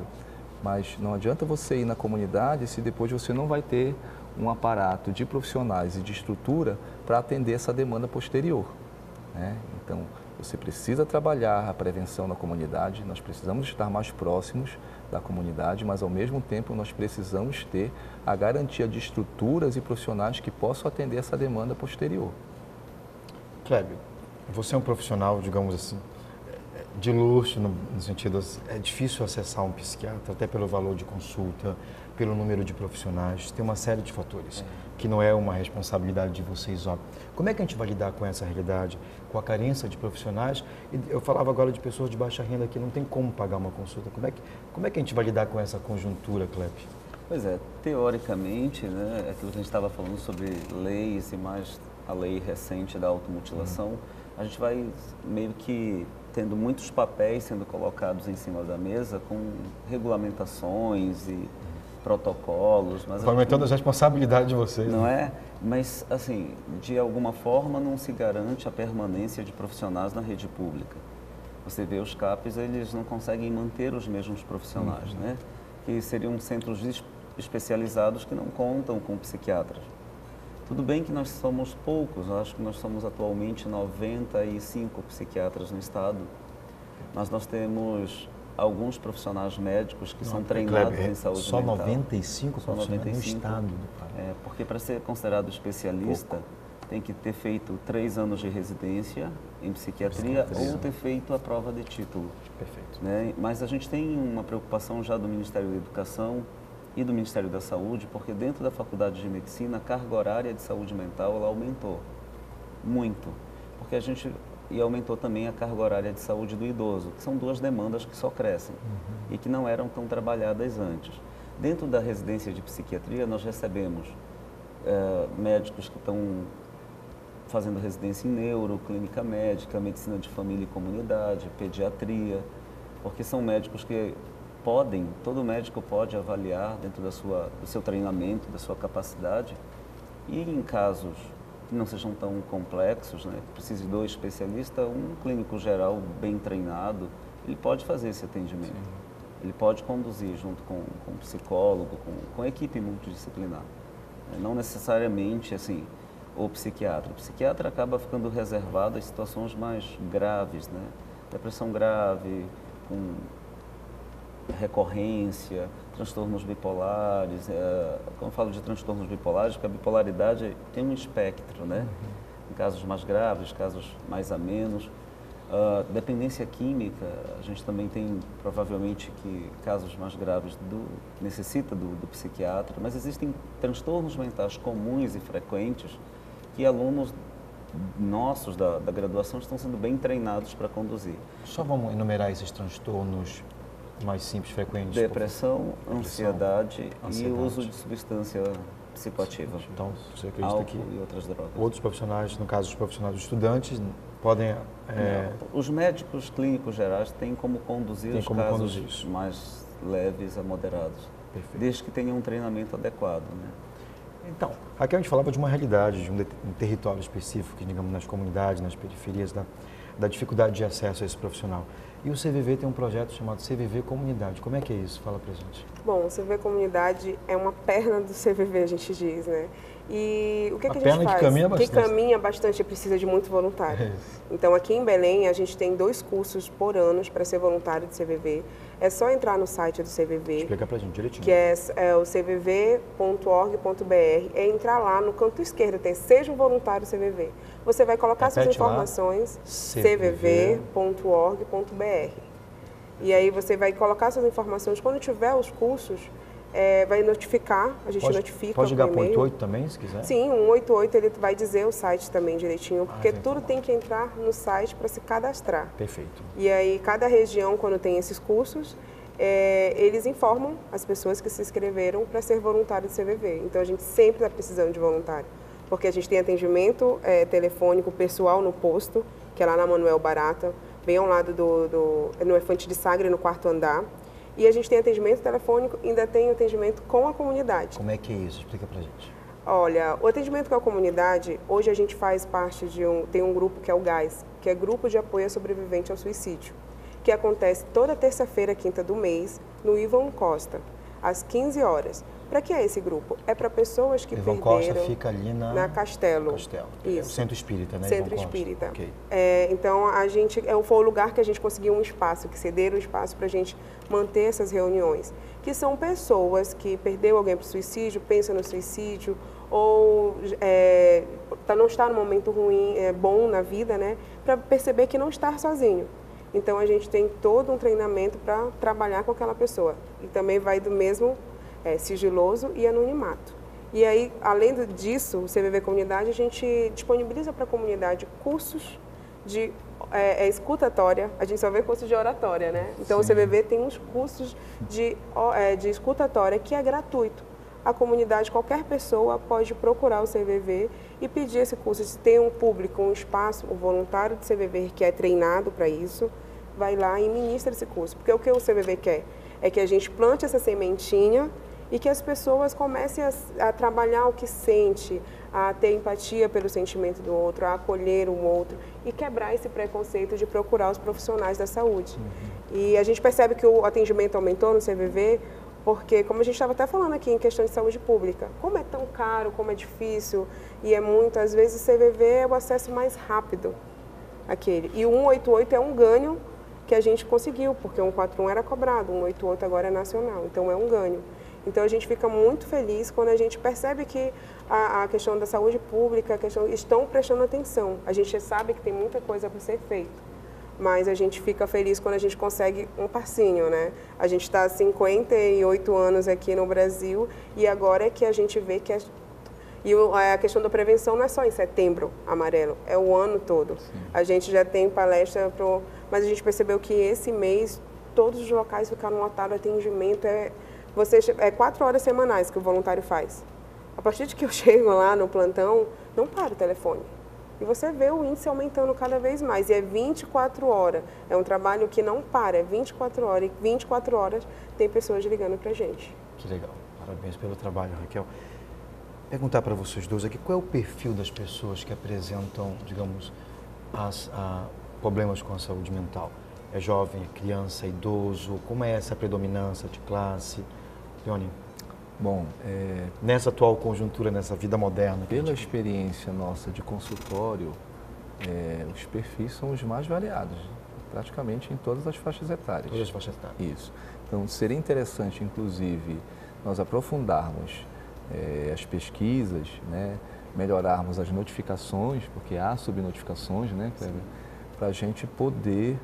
Mas não adianta você ir na comunidade se depois você não vai ter um aparato de profissionais e de estrutura para atender essa demanda posterior. Né? Então, você precisa trabalhar a prevenção na comunidade, nós precisamos estar mais próximos da comunidade, mas ao mesmo tempo nós precisamos ter a garantia de estruturas e profissionais que possam atender essa demanda posterior. Kleber, você é um profissional, digamos assim, de luxo, no, sentido, é difícil acessar um psiquiatra, até pelo valor de consulta, pelo número de profissionais, tem uma série de fatores. Que não é uma responsabilidade de vocês, ó. Como é que a gente vai lidar com essa realidade, com a carência de profissionais? Eu falava agora de pessoas de baixa renda que não tem como pagar uma consulta. Como é que, como é que a gente vai lidar com essa conjuntura, Clep? Pois é, teoricamente, né, é aquilo que a gente estava falando sobre leis e mais a lei recente da automutilação, uhum. a gente vai meio que tendo muitos papéis sendo colocados em cima da mesa com regulamentações e protocolos. Mas aumentando as responsabilidades de vocês. Não né? é? Mas, assim, de alguma forma não se garante a permanência de profissionais na rede pública. Você vê os CAPs, eles não conseguem manter os mesmos profissionais, uhum. né? Que seriam centros especializados que não contam com psiquiatras. Tudo bem que nós somos poucos, acho que nós somos atualmente 95 psiquiatras no estado, mas nós temos alguns profissionais médicos que Não, são treinados Kleber, em saúde só mental. 95 só 95 no estado do É, porque para ser considerado especialista, Pouco. tem que ter feito três anos de residência em psiquiatria, psiquiatria, ou ter feito a prova de título. Perfeito. Né? Mas a gente tem uma preocupação já do Ministério da Educação e do Ministério da Saúde, porque dentro da Faculdade de Medicina, a carga horária de saúde mental ela aumentou muito. Porque a gente e aumentou também a carga horária de saúde do idoso, que são duas demandas que só crescem uhum. e que não eram tão trabalhadas antes. Dentro da residência de psiquiatria, nós recebemos é, médicos que estão fazendo residência em neuro, clínica médica, medicina de família e comunidade, pediatria, porque são médicos que podem, todo médico pode avaliar dentro da sua, do seu treinamento, da sua capacidade. E em casos que não sejam tão complexos, né, que precise do especialista, um clínico geral bem treinado, ele pode fazer esse atendimento. Sim. Ele pode conduzir junto com, com um psicólogo, com, com equipe multidisciplinar. Não necessariamente assim, o psiquiatra. O psiquiatra acaba ficando reservado a situações mais graves, né? Depressão grave, com recorrência, transtornos bipolares. É, quando falo de transtornos bipolares, porque a bipolaridade tem um espectro, né? Em casos mais graves, casos mais a menos. Uh, dependência química, a gente também tem provavelmente que casos mais graves do, necessita do, do psiquiatra, mas existem transtornos mentais comuns e frequentes que alunos nossos da, da graduação estão sendo bem treinados para conduzir. Só vamos enumerar esses transtornos mais simples, frequentes? Depressão, ansiedade, ansiedade, e uso de substância psicoativa. Então, você acredita Álcool que e outras drogas. outros profissionais, no caso os profissionais os estudantes, podem... É... Os médicos clínicos gerais têm como conduzir Tem os como casos conduzir mais leves a moderados. Perfeito. Desde que tenham um treinamento adequado. Né? Então, aqui a gente falava de uma realidade, de um, um território específico, digamos, nas comunidades, nas periferias, da, da dificuldade de acesso a esse profissional. E o CVV tem um projeto chamado CVV Comunidade. Como é que é isso? Fala pra gente. Bom, o CVV Comunidade é uma perna do CVV, a gente diz, né? E o que, a que a gente faz? Que caminha bastante. Que caminha bastante precisa de muito voluntário. É então, aqui em Belém, a gente tem dois cursos por ano para ser voluntário de CVV. É só entrar no site do CVV. Explica pra gente direitinho. Que é, é o cvv.org.br. É entrar lá no canto esquerdo, tem Seja um Voluntário CVV. Você vai colocar Repete suas informações, cvv.org.br. E aí você vai colocar suas informações. Quando tiver os cursos, é, vai notificar, a gente pode, notifica Pode ligar para o 88 também, se quiser? Sim, o 188 ele vai dizer o site também direitinho, porque ah, tudo tem que entrar no site para se cadastrar. Perfeito. E aí, cada região, quando tem esses cursos, é, eles informam as pessoas que se inscreveram para ser voluntário do CVV. Então, a gente sempre está precisando de voluntário, porque a gente tem atendimento é, telefônico pessoal no posto, que é lá na Manuel Barata, bem ao lado do, do no Efante de Sagre, no quarto andar. E a gente tem atendimento telefônico, ainda tem atendimento com a comunidade. Como é que é isso? Explica pra gente. Olha, o atendimento com a comunidade, hoje a gente faz parte de um, tem um grupo que é o GAS, que é Grupo de Apoio a Sobrevivente ao Suicídio, que acontece toda terça-feira, quinta do mês, no Ivon Costa, às 15 horas. Para que é esse grupo? É para pessoas que Ivan perderam... Costa fica ali na... Na Castelo. Castelo. Isso. É o Centro Espírita, né? Centro Espírita. Okay. É, então, a gente, é, foi o lugar que a gente conseguiu um espaço, que cederam um espaço para a gente manter essas reuniões. Que são pessoas que perdeu alguém para suicídio, pensam no suicídio, ou é, tá, não está num momento ruim, é, bom na vida, né? Para perceber que não está sozinho. Então, a gente tem todo um treinamento para trabalhar com aquela pessoa. E também vai do mesmo é, sigiloso e anonimato. E aí, além disso, o CVV Comunidade, a gente disponibiliza para a comunidade cursos de é, é, escutatória, a gente só vê cursos de oratória, né? Então Sim. o CVV tem uns cursos de, é, de escutatória que é gratuito. A comunidade, qualquer pessoa pode procurar o CVV e pedir esse curso. Se tem um público, um espaço, um voluntário do CVV que é treinado para isso, vai lá e ministra esse curso. Porque o que o CVV quer? É que a gente plante essa sementinha e que as pessoas comecem a, a, trabalhar o que sente, a ter empatia pelo sentimento do outro, a acolher o outro e quebrar esse preconceito de procurar os profissionais da saúde. Uhum. E a gente percebe que o atendimento aumentou no CVV porque, como a gente estava até falando aqui em questão de saúde pública, como é tão caro, como é difícil e é muito, às vezes o CVV é o acesso mais rápido aquele. E o 188 é um ganho que a gente conseguiu, porque o 141 era cobrado, o 188 agora é nacional, então é um ganho. Então a gente fica muito feliz quando a gente percebe que a, a questão da saúde pública, a questão, estão prestando atenção. A gente sabe que tem muita coisa para ser feita, mas a gente fica feliz quando a gente consegue um passinho, né? A gente está há 58 anos aqui no Brasil e agora é que a gente vê que a, e a questão da prevenção não é só em setembro amarelo, é o ano todo. Sim. A gente já tem palestra, pro, mas a gente percebeu que esse mês todos os locais ficaram lotados, atendimento é você, é quatro horas semanais que o voluntário faz. A partir de que eu [LAUGHS] chego lá no plantão, não para o telefone. E você vê o índice aumentando cada vez mais. E é 24 horas. É um trabalho que não para, é 24 horas. E 24 horas tem pessoas ligando para gente. Que legal. Parabéns pelo trabalho, Raquel. Perguntar para vocês dois aqui, qual é o perfil das pessoas que apresentam, digamos, as, a, problemas com a saúde mental? É jovem, é criança, é idoso? Como é essa predominância de classe? Leone? Bom, é, nessa atual conjuntura, nessa vida moderna. Pela gente... experiência nossa de consultório, é, os perfis são os mais variados, praticamente em todas as faixas etárias. Todas as faixas etárias. Isso. Então, seria interessante, inclusive, nós aprofundarmos é, as pesquisas, né, melhorarmos as notificações, porque há subnotificações, né, para a gente poder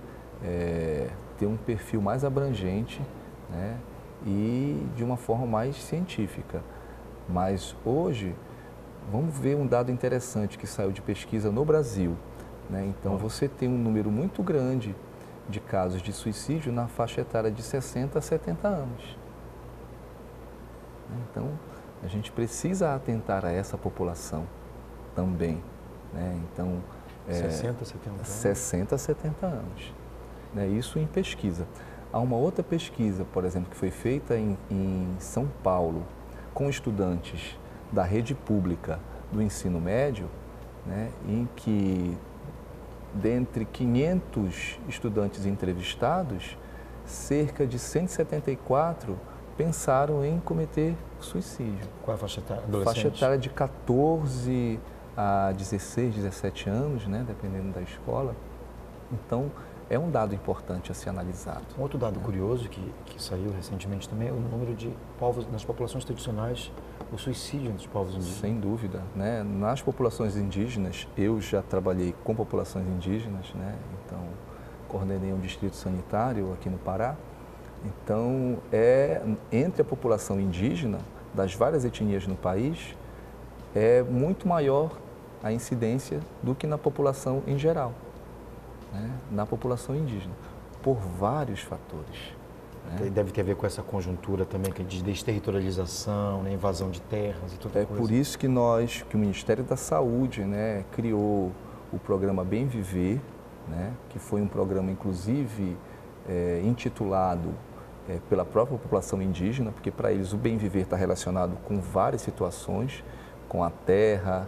é, ter um perfil mais abrangente, né, e de uma forma mais científica. Mas hoje, vamos ver um dado interessante que saiu de pesquisa no Brasil. Né? Então, você tem um número muito grande de casos de suicídio na faixa etária de 60 a 70 anos. Então, a gente precisa atentar a essa população também. Né? Então, é, 60 a 70 anos? 60 a 70 anos. Né? Isso em pesquisa. Há uma outra pesquisa, por exemplo, que foi feita em, em São Paulo com estudantes da rede pública do ensino médio, né, em que dentre 500 estudantes entrevistados, cerca de 174 pensaram em cometer suicídio. Qual a faixa etária? Faixa etária de 14 a 16, 17 anos, né, dependendo da escola. Então, é um dado importante a ser analisado. Um outro dado curioso que, que saiu recentemente também é o número de povos, nas populações tradicionais, o suicídio entre os povos indígenas. Sem dúvida. Né? Nas populações indígenas, eu já trabalhei com populações indígenas, né? então coordenei um distrito sanitário aqui no Pará. Então, é entre a população indígena, das várias etnias no país, é muito maior a incidência do que na população em geral né, na população indígena, por vários fatores. Né? Deve ter a ver com essa conjuntura também de desterritorialização, né, invasão de terras e tudo É por isso que nós, que o Ministério da Saúde né, criou o programa Bem Viver, né, que foi um programa inclusive é, intitulado é, pela própria população indígena, porque para eles o bem viver está relacionado com várias situações, com a terra,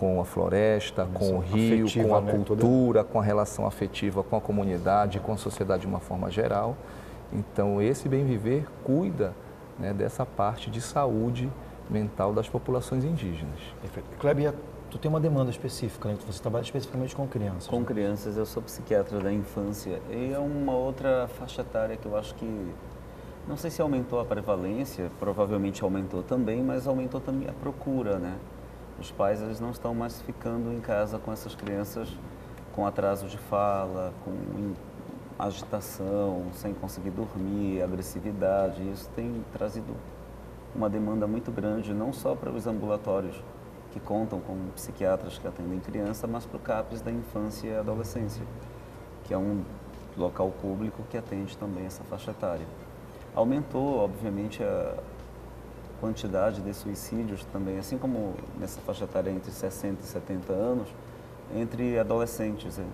com a floresta, com o rio, afetiva, com a né? cultura, com a relação afetiva com a comunidade, com a sociedade de uma forma geral. Então, esse bem viver cuida né, dessa parte de saúde mental das populações indígenas. Perfeito. Kleber, tu tem uma demanda específica, né? Você trabalha especificamente com crianças. Com né? crianças, eu sou psiquiatra da infância e é uma outra faixa etária que eu acho que não sei se aumentou a prevalência, provavelmente aumentou também, mas aumentou também a procura, né? Os pais eles não estão mais ficando em casa com essas crianças com atraso de fala, com agitação, sem conseguir dormir, agressividade. Isso tem trazido uma demanda muito grande, não só para os ambulatórios que contam com psiquiatras que atendem criança, mas para o CAPES da infância e adolescência, que é um local público que atende também essa faixa etária. Aumentou, obviamente, a quantidade de suicídios também, assim como nessa faixa etária entre 60 e 70 anos, entre adolescentes, é,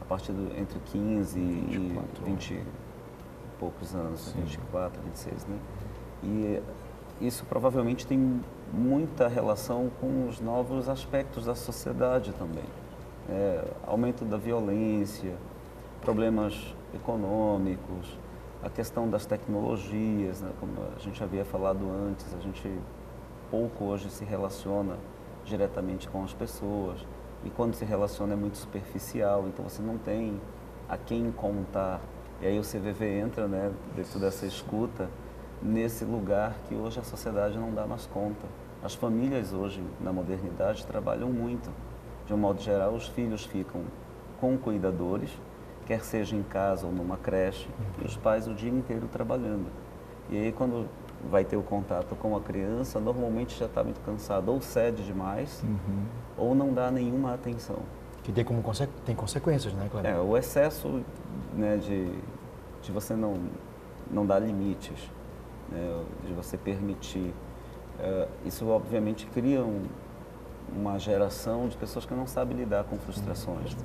a partir do, entre 15 e 20 e poucos anos, Sim. 24, 26, né? E isso provavelmente tem muita relação com os novos aspectos da sociedade também. É, aumento da violência, problemas econômicos, a questão das tecnologias, né, como a gente havia falado antes, a gente pouco hoje se relaciona diretamente com as pessoas e quando se relaciona é muito superficial, então você não tem a quem contar. E aí o CVV entra, né, dentro dessa escuta, nesse lugar que hoje a sociedade não dá mais conta. As famílias hoje, na modernidade, trabalham muito. De um modo geral, os filhos ficam com cuidadores, quer seja em casa ou numa creche, e os pais o dia inteiro trabalhando. E aí, quando vai ter o contato com a criança, normalmente já está muito cansado, ou cede demais, uhum. ou não dá nenhuma atenção. Que tem, como conse tem consequências, né, Cleber? É, o excesso né, de, de você não, não dar limites, né, de você permitir. É, isso, obviamente, cria um, uma geração de pessoas que não sabem lidar com frustrações.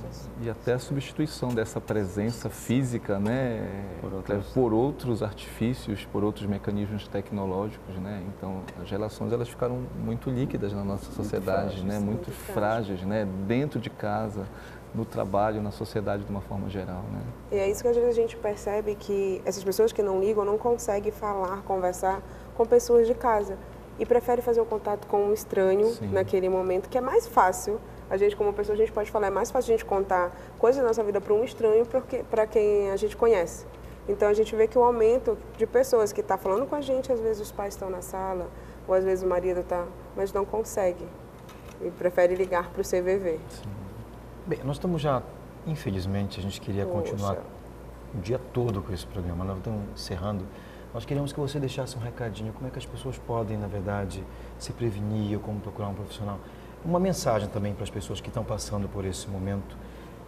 E até a substituição dessa presença física, né, por outros, por outros artifícios, por outros mecanismos tecnológicos, né? Então, as relações elas ficaram muito líquidas na nossa sociedade, muito frágeis, né, muito, muito frágeis, né, dentro de casa, no trabalho, na sociedade de uma forma geral, né? E é isso que às vezes a gente percebe que essas pessoas que não ligam não conseguem falar, conversar com pessoas de casa e prefere fazer o contato com um estranho Sim. naquele momento, que é mais fácil. A gente, como pessoa, a gente pode falar, é mais fácil a gente contar coisas da nossa vida para um estranho para quem a gente conhece. Então a gente vê que o aumento de pessoas que está falando com a gente, às vezes os pais estão na sala, ou às vezes o marido está, mas não consegue. E prefere ligar para o CVV. Sim. Bem, nós estamos já, infelizmente, a gente queria Poxa. continuar o dia todo com esse programa, nós estamos encerrando. Nós queríamos que você deixasse um recadinho, como é que as pessoas podem, na verdade, se prevenir ou como procurar um profissional. Uma mensagem também para as pessoas que estão passando por esse momento,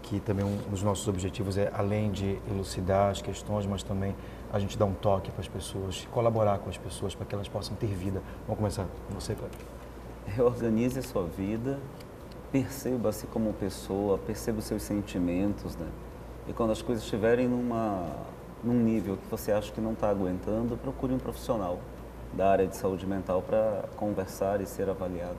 que também um dos nossos objetivos é, além de elucidar as questões, mas também a gente dar um toque para as pessoas, colaborar com as pessoas para que elas possam ter vida. Vamos começar com você, Cleber. Reorganize a sua vida, perceba-se como pessoa, perceba os seus sentimentos, né? E quando as coisas estiverem numa num nível que você acha que não está aguentando, procure um profissional da área de saúde mental para conversar e ser avaliado.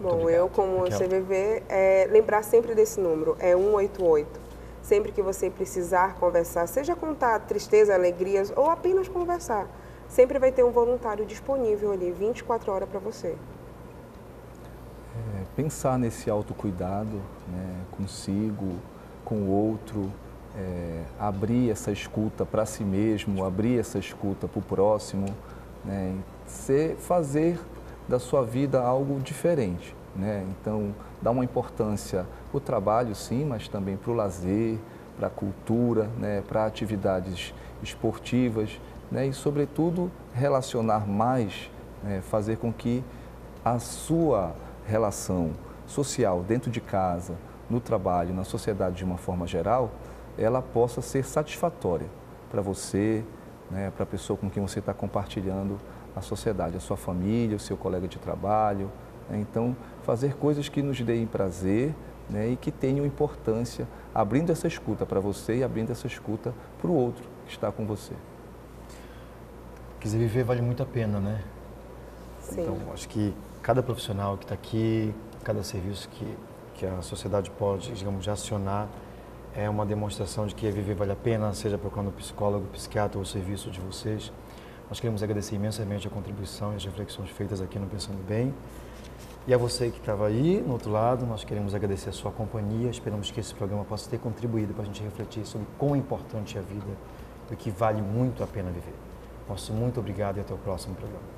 Bom, eu como CVV, é, lembrar sempre desse número, é 188. Sempre que você precisar conversar, seja contar tristeza, alegrias ou apenas conversar, sempre vai ter um voluntário disponível ali, 24 horas para você. É, pensar nesse autocuidado né, consigo, com o outro, é, abrir essa escuta para si mesmo, abrir essa escuta para o próximo, né? ser, fazer da sua vida algo diferente. Né? Então, dar uma importância para o trabalho, sim, mas também para o lazer, para a cultura, né? para atividades esportivas né? e, sobretudo, relacionar mais, né? fazer com que a sua relação social dentro de casa, no trabalho, na sociedade de uma forma geral, ela possa ser satisfatória para você, né, para a pessoa com quem você está compartilhando a sociedade, a sua família, o seu colega de trabalho. Né? Então, fazer coisas que nos deem prazer né, e que tenham importância, abrindo essa escuta para você e abrindo essa escuta para o outro que está com você. Quiser viver vale muito a pena, né? Sim. Então, acho que cada profissional que está aqui, cada serviço que, que a sociedade pode, digamos, acionar, é uma demonstração de que viver vale a pena, seja procurando psicólogo, psiquiatra ou serviço de vocês. Nós queremos agradecer imensamente a contribuição e as reflexões feitas aqui no Pensando Bem. E a você que estava aí, no outro lado, nós queremos agradecer a sua companhia. Esperamos que esse programa possa ter contribuído para a gente refletir sobre quão importante é a vida e que vale muito a pena viver. Nosso muito obrigado e até o próximo programa.